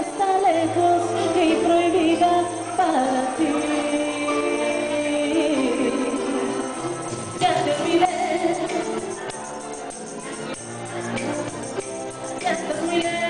está lejos y prohibida para ti. Ya te olvidé. Ya te olvidé.